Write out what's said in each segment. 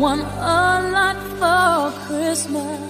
want a lot for Christmas.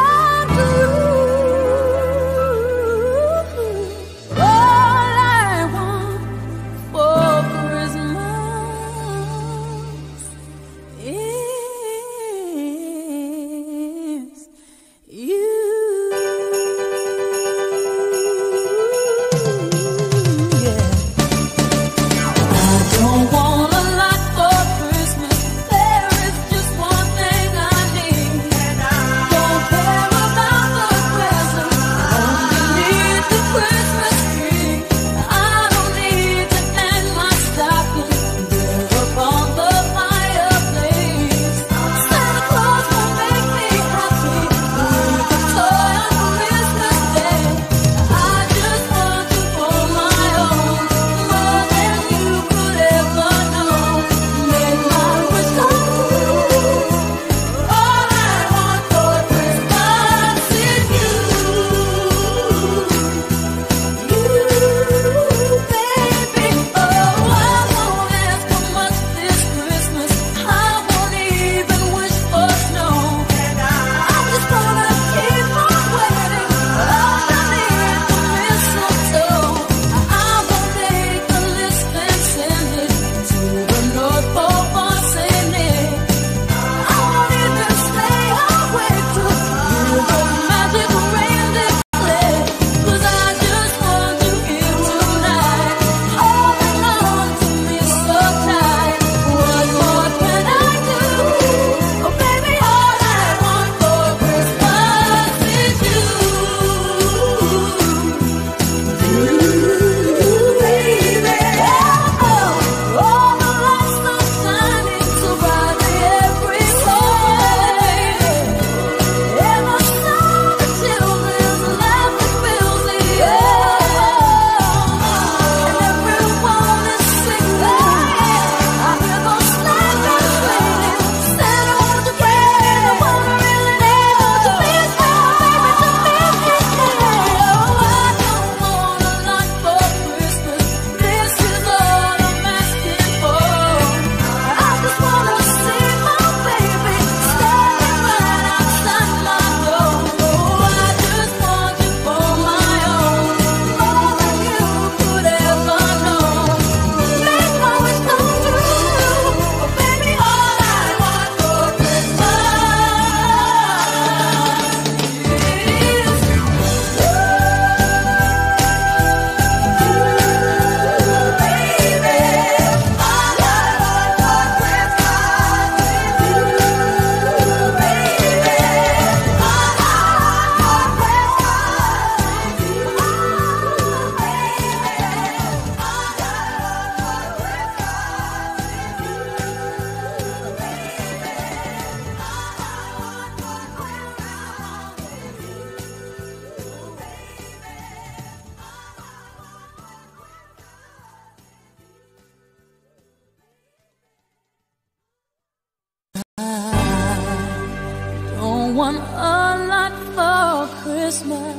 want a lot for Christmas.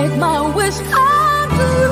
Make my wish come true.